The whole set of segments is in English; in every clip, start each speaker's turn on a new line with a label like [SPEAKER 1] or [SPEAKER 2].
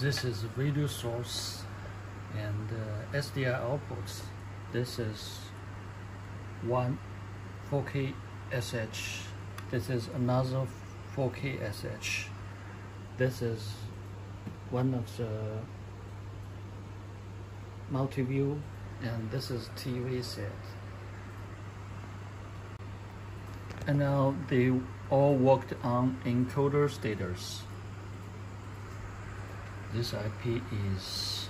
[SPEAKER 1] this is video source and uh, SDI outputs. This is one 4K SH. This is another 4K SH. This is one of the multi-view and this is TV set. And now they all worked on encoder status. This IP is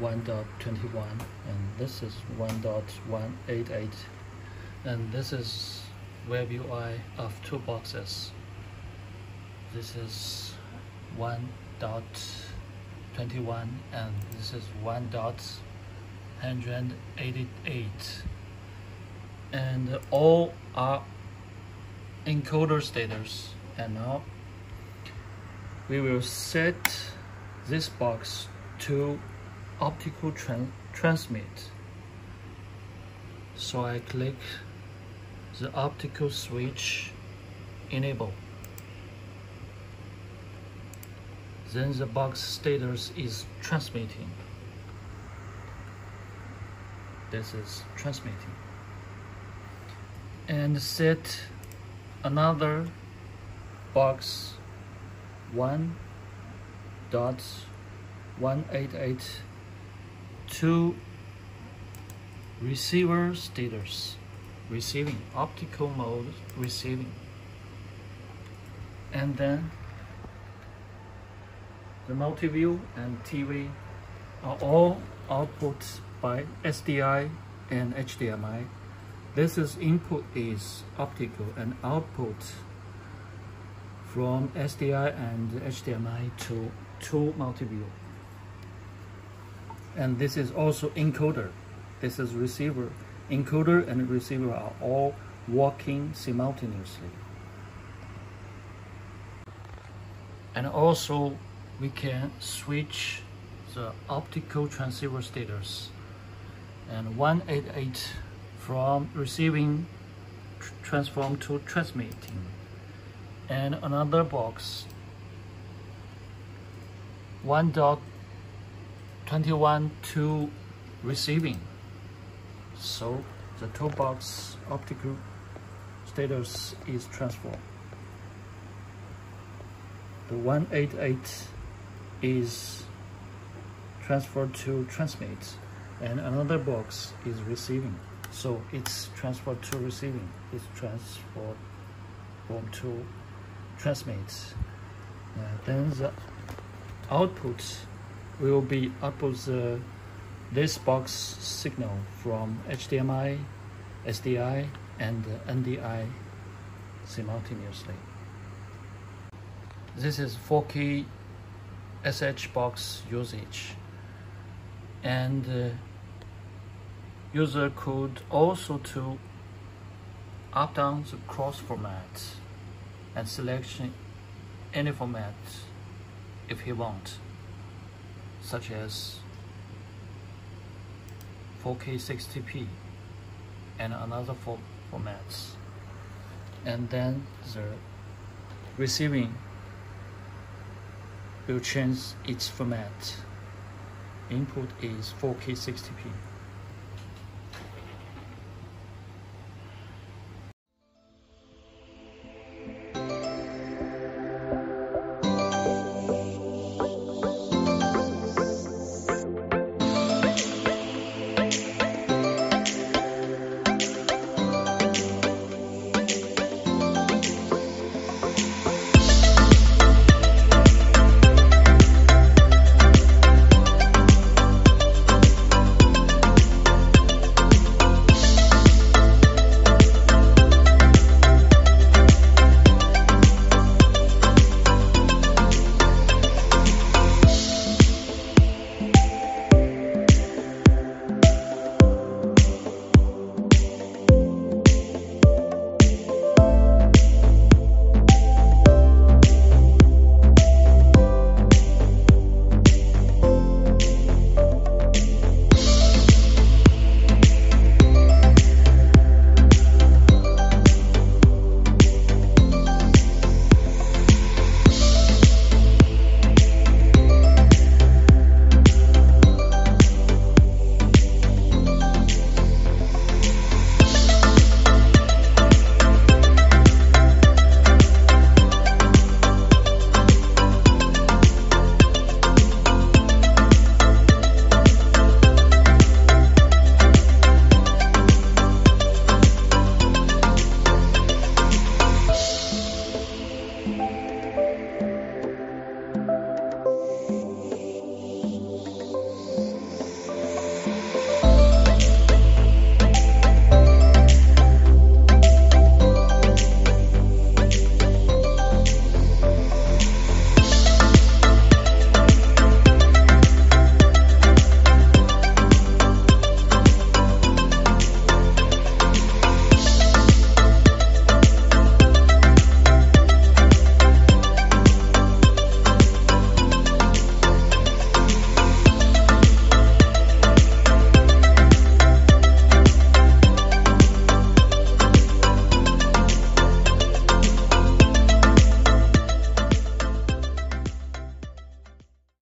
[SPEAKER 1] 1.21 and this is 1.188 and this is web UI of two boxes. This is 1.21 and this is 1.188 and all are encoder status and now we will set this box to optical tran transmit. So I click the optical switch enable. Then the box status is transmitting. This is transmitting. And set another box one dot one eight eight two receiver status receiving optical mode receiving. And then the multi-view and TV are all output by SDI and HDMI this is input is optical and output from SDI and HDMI to to multi-view. And this is also encoder. This is receiver. Encoder and receiver are all working simultaneously. And also we can switch the optical transceiver status. And 188 from receiving tr transform to transmitting. And another box 1.21 to receiving. So the toolbox optical status is transformed. The 188 is transferred to transmit and another box is receiving. So it's transferred to receiving, it's transferred from to transmit. Uh, then the output will be output the, this box signal from HDMI, SDI, and NDI simultaneously. This is 4K SH box usage. And uh, user could also to up down the cross format and selection any format if he want, such as 4K 60p and another for formats. And then the receiving will change its format. Input is 4K 60p.